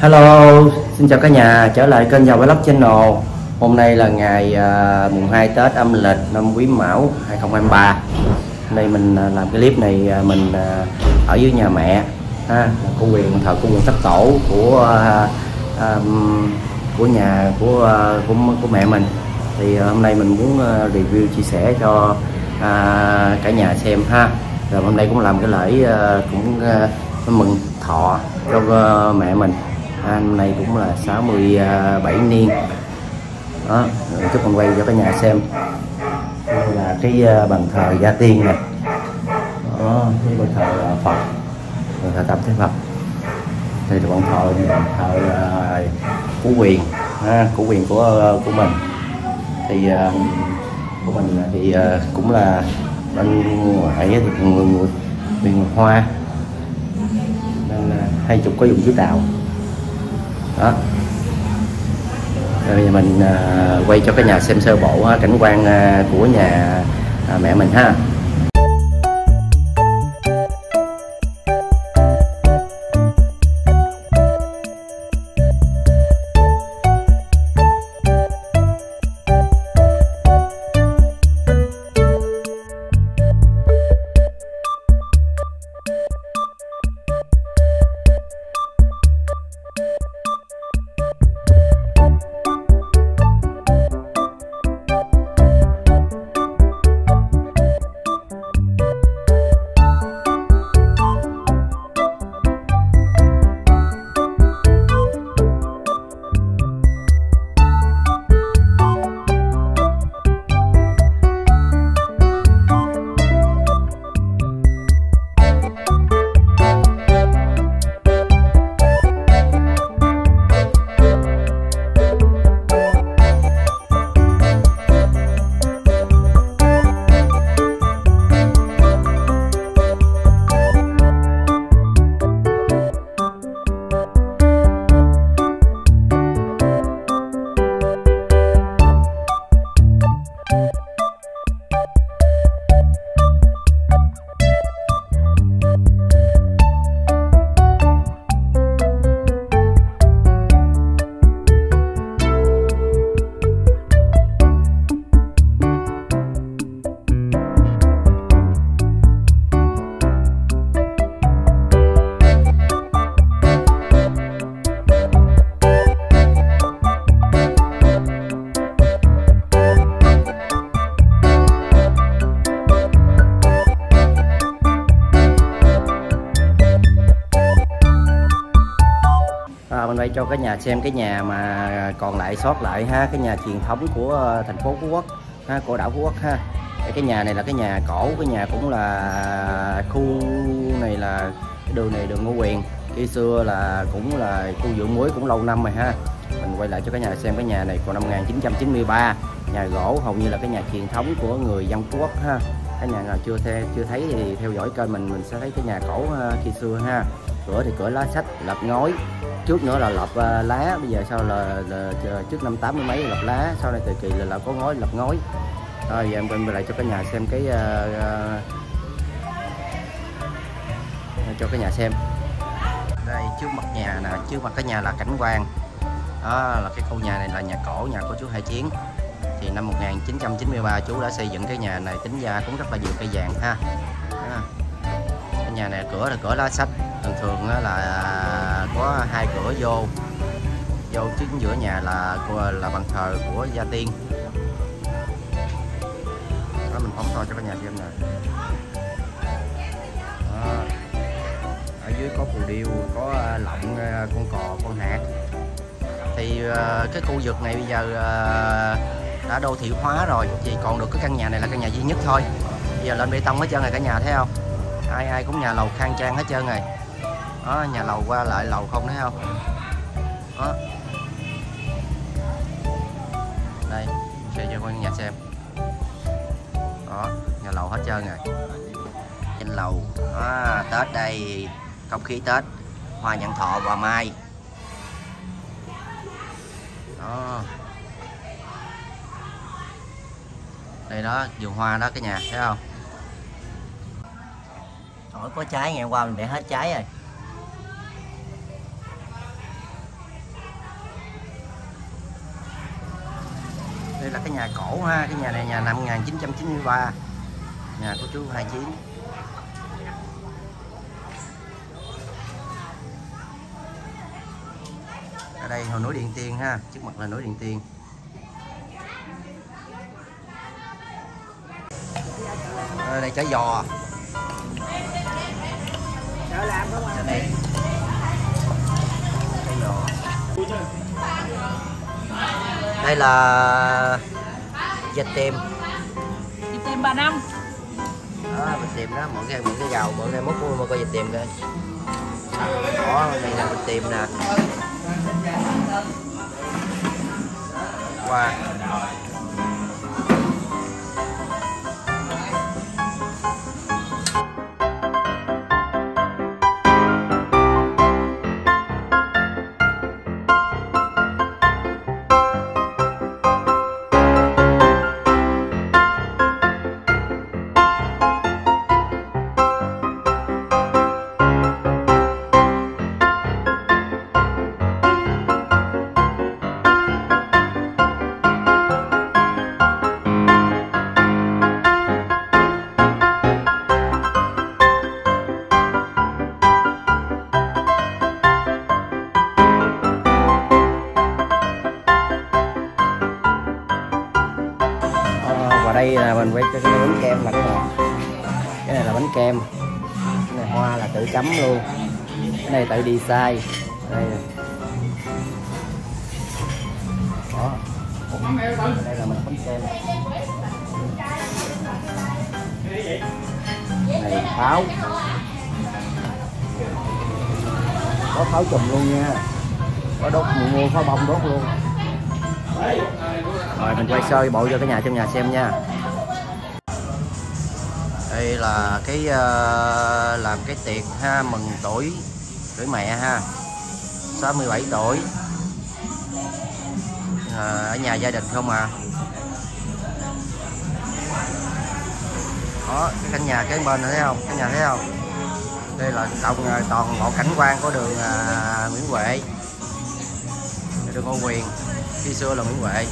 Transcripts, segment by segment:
Hello, xin chào cả nhà, trở lại kênh dầu Vlog Channel. Hôm nay là ngày uh, mùng 2 Tết âm lịch năm Quý Mão 2023 Hôm nay mình uh, làm cái clip này uh, mình uh, ở dưới nhà mẹ ha, là cô quyền thờ cô quyền sắc tổ của uh, um, của nhà của, uh, của của mẹ mình. Thì uh, hôm nay mình muốn uh, review chia sẻ cho uh, cả nhà xem ha. Rồi hôm nay cũng làm cái lễ uh, cũng uh, mừng thọ cho uh, mẹ mình anh này cũng là 67 niên. Đó chút còn quay cho cả nhà xem. Đây là cái ờ, bàn thờ gia tiên này. Đó cái bàn thờ ờ, Phật. Bàn thờ Tam Thế Phật. Đây là bàn thờ bàn thờ ờ, của quyền. Ha, của quyền của của mình. Thì của mình thì cũng là bên ngoại thì người người người Hoa. Nên hay hai chục có dùng chữ Tàu đó. Rồi bây giờ mình à, quay cho cái nhà xem sơ bộ à, cảnh quan à, của nhà mẹ mình ha. Cho cả nhà xem cái nhà mà còn lại sót lại ha, cái nhà truyền thống của ờ, thành phố Phú Quốc ha, của đảo Phú Quốc ha. Cái- cái nhà này là cái nhà cổ, cái nhà cũng là khu này là cái đường này đường Ngô Quyền. Khi xưa là cũng là khu dưỡng muối cũng lâu năm rồi ha. Mình quay lại cho cả nhà xem cái nhà này, còn năm 1993 nhà gỗ hầu như là cái nhà truyền thống của người dân Phú Quốc ha cái nhà nào chưa theo chưa thấy thì theo dõi kênh mình mình sẽ thấy cái nhà cổ ờ, khi xưa ha. Cửa thì cửa lá sách lợp ngói. Trước nữa là lợp ờ, lá bây giờ sau là, là ờ, trước năm tám mươi mấy lợp lá sau này thời kỳ là lợp có ngói lợp ngói. Rồi giờ em quay lại cho cái nhà xem cái uh, cho cái nhà xem. Đây trước mặt nhà nè trước mặt cái nhà là cảnh quan. Đó là cái khu nhà này là nhà cổ nhà của chú Hai Chiến thì năm 1993 chú đã xây dựng cái nhà này, tính ra cũng rất là nhiều cây vàng ha. Cái nhà này cửa là cửa lá sách thường thường là có hai cửa vô. Vô chính giữa nhà là là bàn thờ của gia tiên. Đó, mình phóng to cho cả nhà xem nè. Ở dưới có phù điêu, có à, lọng à, con cò, con hạt thì à, cái khu vực này bây giờ đã đô thị hóa rồi chỉ còn được cái căn nhà này là căn nhà duy nhất thôi. Bây giờ lên bê tông hết trơn rồi cả nhà thấy không? Ai ai cũng nhà lầu khang trang hết trơn rồi. Đó nhà lầu qua lại lầu không thấy không? Đó. Đây sẽ cho con nhà xem. Đó nhà lầu hết trơn rồi. Trên lầu à, tết đây. Không khí tết hoa nhận thọ và mai. Đó. đây đó vườn hoa đó cái nhà thấy không? Hỏi có trái ngày qua mình để hết trái rồi. Đây là cái nhà cổ ha cái nhà này nhà năm 1993 nhà của chú Hai Chiến ở đây hồ núi Điện Tiên ha trước mặt là núi Điện Tiên đây chả giò. Chợ làm không chả đây chả giò. Đây là vịt tiềm Đi tìm bà Năm. Đó vịt tiềm đó mỗi ngày mỗi cái gầu mỗi ngày mốt mua mua coi vịt tiềm coi đó đây là vịt tiềm nè. Qua Ờ, chấm luôn. Cái này tự design. Đây đó. Đây là mình bánh kem này, pháo. Có pháo chùm luôn nha. Có đốt mua pháo bông đốt luôn. Rồi, mình quay sơ bộ cho cái nhà trong nhà xem nha đây là cái uh, làm cái tiệc ha mừng tuổi tuổi mẹ ha. 67 tuổi. À, ở nhà gia đình không à? Đó cái căn nhà cái bên này thấy không? Căn nhà thấy không? Đây là đồng ờ, toàn bộ cảnh quan của đường à, Nguyễn Huệ. Đường Ngô Quyền khi xưa là Nguyễn Huệ.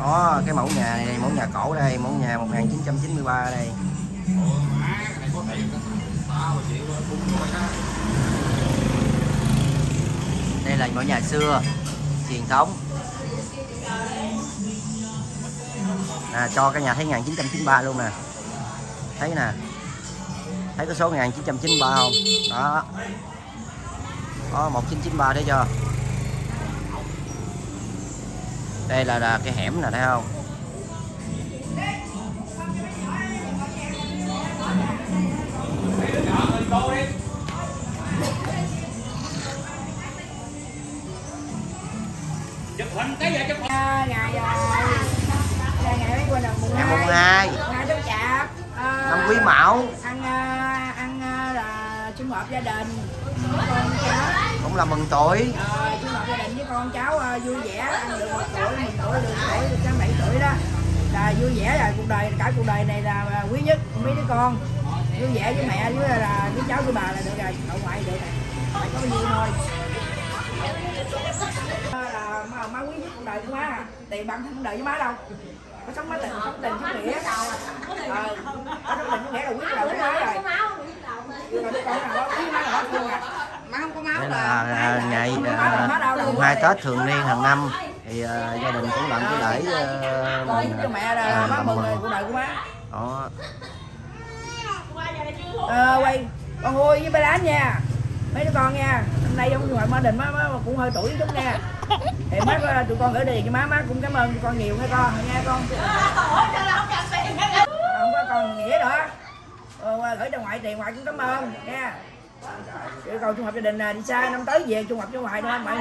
Có cái mẫu nhà này mẫu nhà cổ đây mẫu nhà 1993 đây. Đây là mẫu nhà xưa truyền thống. À, cho cái nhà thấy 1993 luôn nè thấy nè. Thấy cái số 1993 không? Đó. Có 1993 thấy chưa? Đây là, là cái hẻm nè thấy không? Tuổi. Ờ, sum họp gia đình với con cháu à, vui vẻ ăn được một tuổi mừng tuổi được tuổi được trăm bảy tuổi đó là vui vẻ là cuộc đời cả cuộc đời này là, là quý nhất mấy đứa con. Vui vẻ với mẹ với là, là với cháu với bà là được rồi nội ngoại được rồi phải có gì thôi. Ờ, là má, má quý nhất cuộc đời của má à? Tiền bạc không đợi với má đâu. Có sống má tình sống tình chứ nghĩa. Ờ có sống tình chứ nghĩa là quyết đời của má rồi. nhưng mà đứa con nào đó quý má là hết luôn à đây là à, ngày à, mùng hai Tết thường niên hàng năm. Thì à, gia đình cũng làm cái lễ à, là à, má làm mừng. đó. Ờ quay con ui với ba đá nha. Mấy đứa con nha. Hôm nay trong ngoài má đình má, má cũng hơi tuổi chút nha. Thì má tụi con gửi tiền cho má má cũng cảm ơn tụi con nhiều nghe con nghe con. Không có còn nghĩa nữa. Ờ, gửi cho ngoại tiền ngoại cũng cảm ơn nha Chứ còn trung học gia đình à, đi xa năm tới về trung học cho ngoại thôi ngoại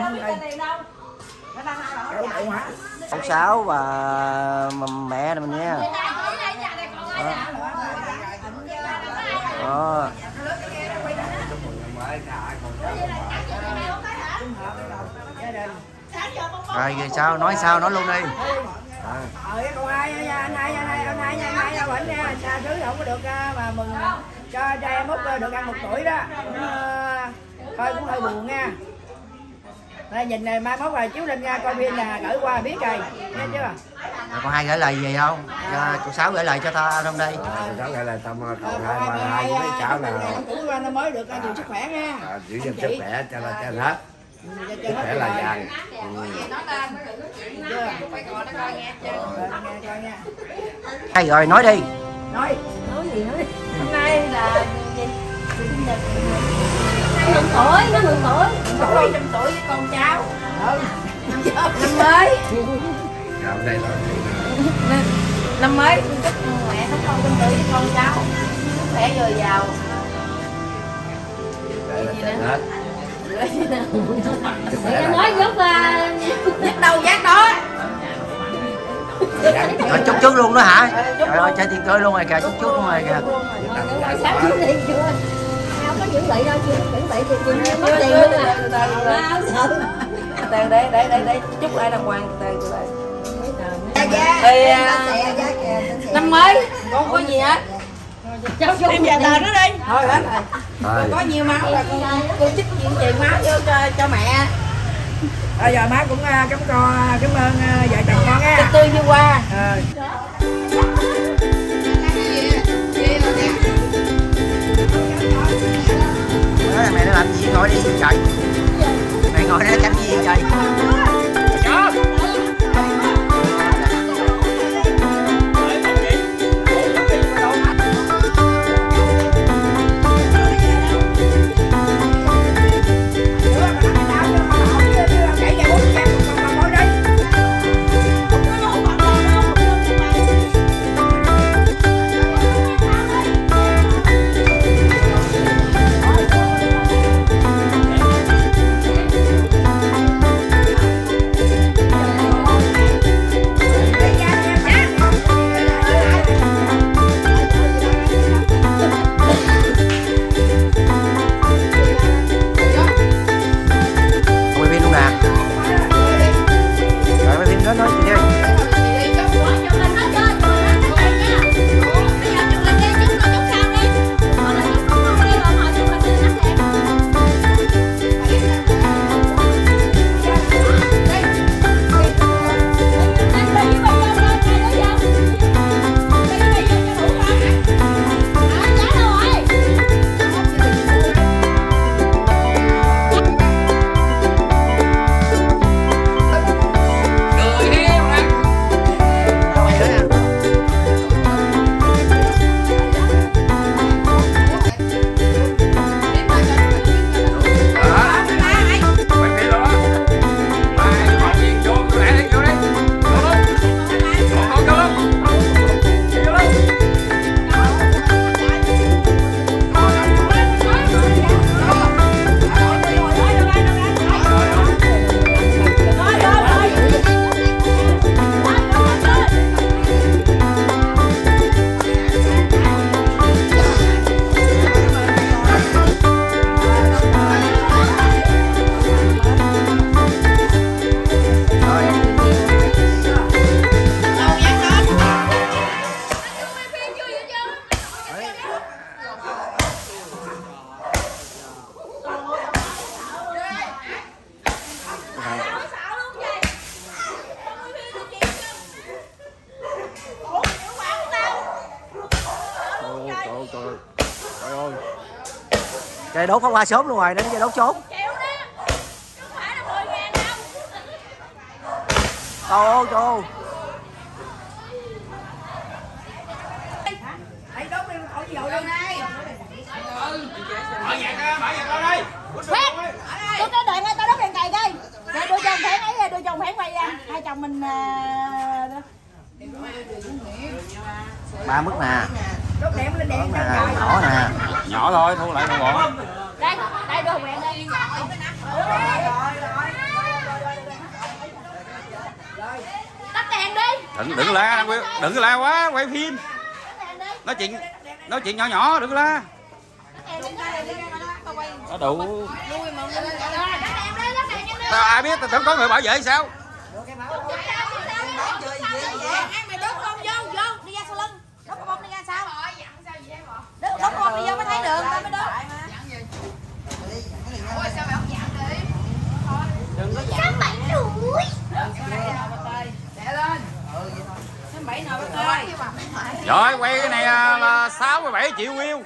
không hả ông sáu và mẹ mình nha đó rồi sao nói sao nói luôn đi ờ cái cô hai nha, anh hai anh hai anh hai anh hai ra bệnh nha xa thứ không có được à, mà mừng cho cho em út được ăn một tuổi đó. Cũng, ờ, thôi cũng hơi buồn nha. Đây, nhìn này mai mốt rồi chiếu lên nha coi phim nè gửi qua biết rồi nghe chưa? Rồi con hai gửi lời gì không? Cho cô sáu gửi lời cho ta trong đây cháu gọi là tâm còn hai ba hai với cháu là cũng nó mới được nhiều sức khỏe nha. À, giữ gìn sức khỏe cho là cho hết. Sức khỏe là vàng ừ. chưa Rồi, nghe coi nha. Hay rồi nói đi nói. Nói gì nói. Hôm nay là gì sinh nhật. Mừng tuổi nó mừng tuổi. Tuổi trăm tuổi với con cháu. Ừ. năm mới. Đây là năm mới chúc mẹ có con trăm tuổi với con cháu. Sức khỏe dồi dào. Đây là cho hết. Là nói giúp à, nhắc đâu nhắc đó rồi chúc chúc luôn đó hả? Trời ơi chơi tiền chơi luôn rồi kìa chúc chúc luôn rồi kìa. Chuẩn bị chưa không có chuẩn bị đâu chưa chuẩn bị thì chưa mất tiền luôn à sợ từ để để để để chúc ai đàng hoàng từ từ từ thì à, năm mới con có gì hết. Cháu em về tờ nữa đi. Thôi hết rồi. Có nhiều máu là con con chích chuyện tiền máu vô cho cho mẹ bây giờ má cũng à, cảm con cảm ơn à, vợ chồng con nha. Tươi như hoa. Ờ. Mẹ nó làm gì ngồi đi trời. Mẹ ngồi đó tránh gì trời trời đốt pháo hoa sớm luôn rồi đến giờ đốt chốt trời ơi trời ơi. Đi, đi Tôi có đợi ngay tao đốt đèn cày coi Rồi đưa chồng phản ấy đưa chồng phản quay ra. Hai chồng mình à, ba mức nè. Đốt đèn lên đèn nè nhỏ nè. nhỏ thôi thu lại một bọn Đây, đây đưa quẹn đây Tắt đèn đi đừng đừng la đừng la quá quay phim. Nói chuyện nói chuyện nhỏ nhỏ đừng la. Nó đủ. Tao ai biết tao tưởng có người bảo vệ sao? Vô, vô, đi vô mới thấy đường, tao mới đốt. Rồi quay cái này à, là sáu mươi bảy triệu view.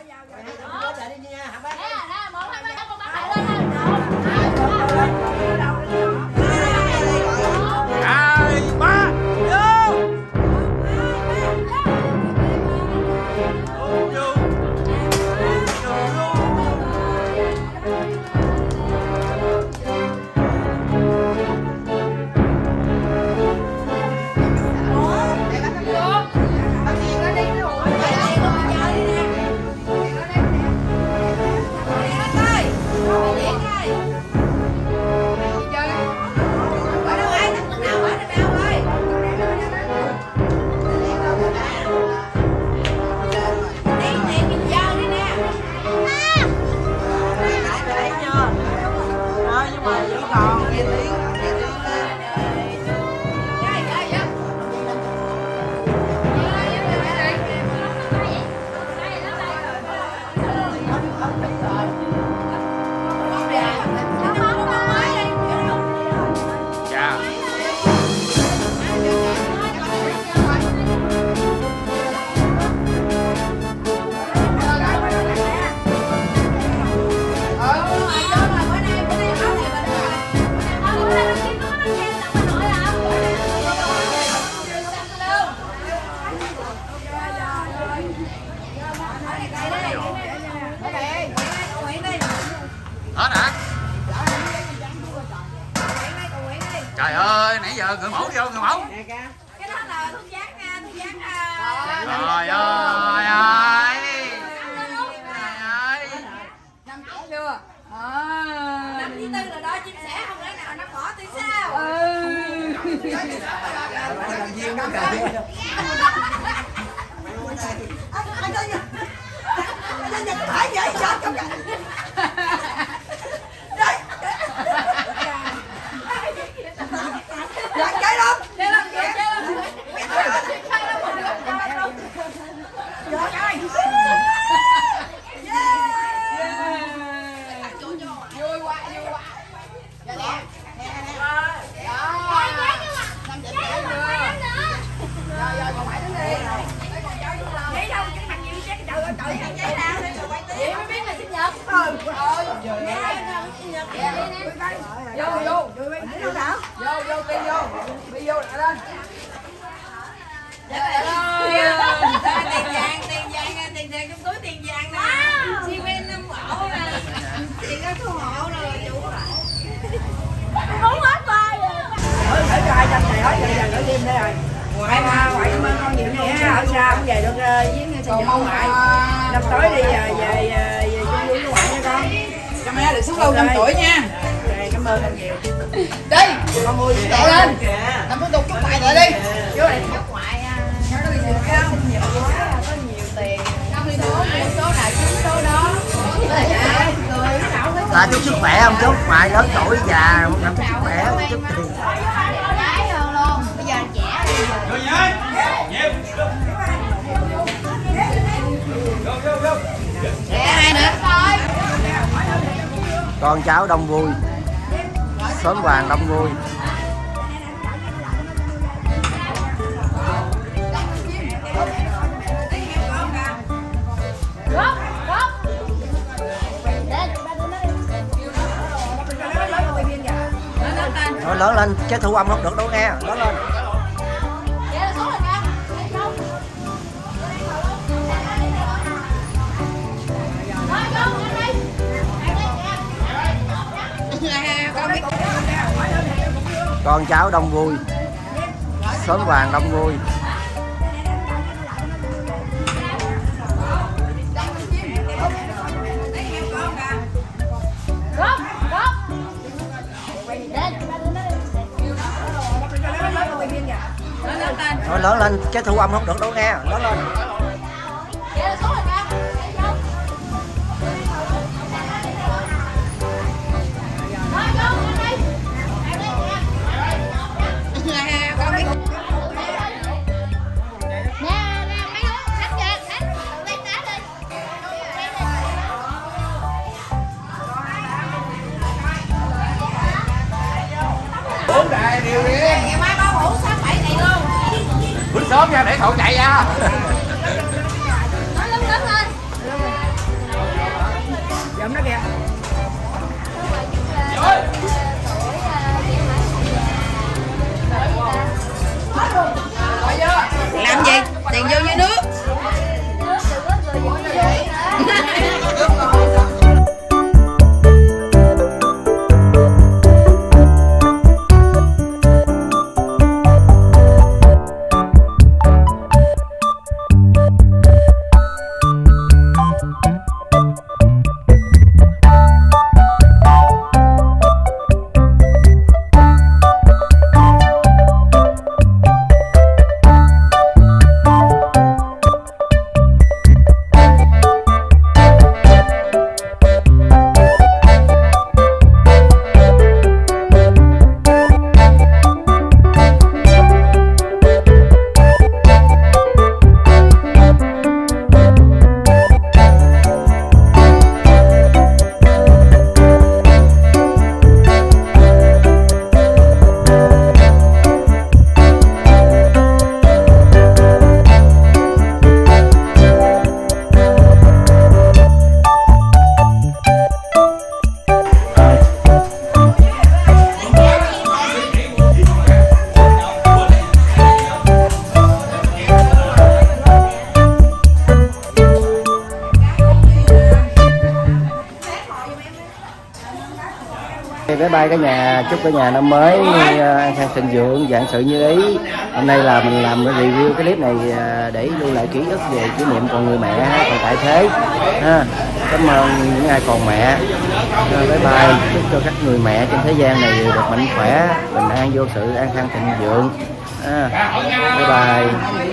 Đêm đây rồi. Hai ba quậy cảm ơn con nhiều nè, ở xa không về được giếng sinh nhật ngoại. Năm tới đi ờ, về về về chung vui với ngoại nha con. Cho mẹ được sống lâu trăm tuổi nha Rồi, cảm ơn con nhiều. Đi Con mua gì Chạy lên Làm thủ tục chúc bài lại đi Chú này chúc ngoại à. Nó có không? Nhiều quá, có nhiều tiền. Năm mươi số, một số nào chín số đó. Dạ, ta chúc sức khỏe không chúc mai lớn tuổi già một năm chúc sức khỏe chúc tiền đi. Trẻ con cháu đông vui. Xóm vàng đông vui. Thôi lớn lên cái thu âm không được đâu nghe. Lớn lên. Con cháu đông vui. Xóm vàng đông vui. Góp thôi lớn lên, cái thu âm không được đâu nghe. Lớn lên. Ngày mai bao hủ sáng bảy này luôn bước sớm nha, để cậu chạy ra nói lớn lớn lên giùm nó kìa. Làm gì? Tiền vô dưới nước. Bye bye cả nhà, chúc cả nhà năm mới ờ, an khang thịnh vượng, vạn sự như ý. Hôm nay là mình làm cái review cái clip này ờ, để lưu lại ký ức về kỷ niệm còn người mẹ còn tại thế. Ha. Cảm ơn những ai còn mẹ. Ờ, bye bye, chúc cho các người mẹ trên thế gian này được mạnh khỏe, bình an vô sự, an khang thịnh vượng. Ha. Bye bye.